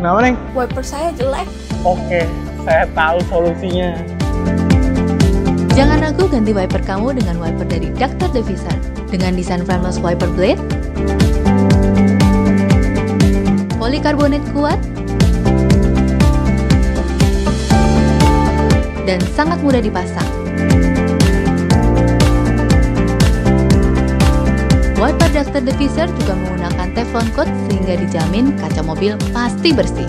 Kenapa, Neng? Wiper saya jelek. Oke, saya tahu solusinya. Jangan ragu ganti wiper kamu dengan wiper dari Dr. Deviser. Dengan desain frameless wiper blade, polikarbonat kuat, dan sangat mudah dipasang. Dr. Deviser juga menggunakan Teflon coat sehingga dijamin kaca mobil pasti bersih.